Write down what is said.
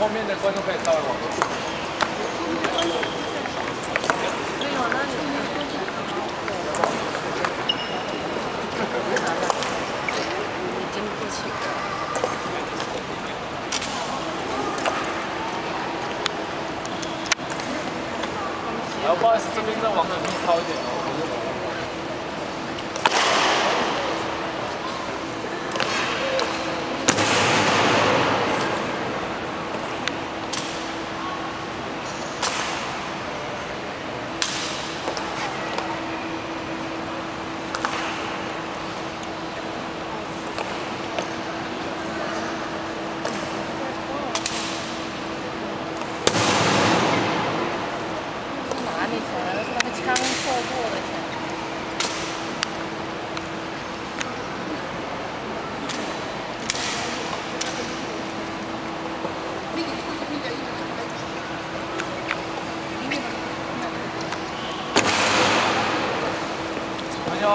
后面的观众可以稍微往后退。没有，那你已经不不好意思，这边再往里面靠一点哦。哪里起来？那个枪错过的起来。等一下哦。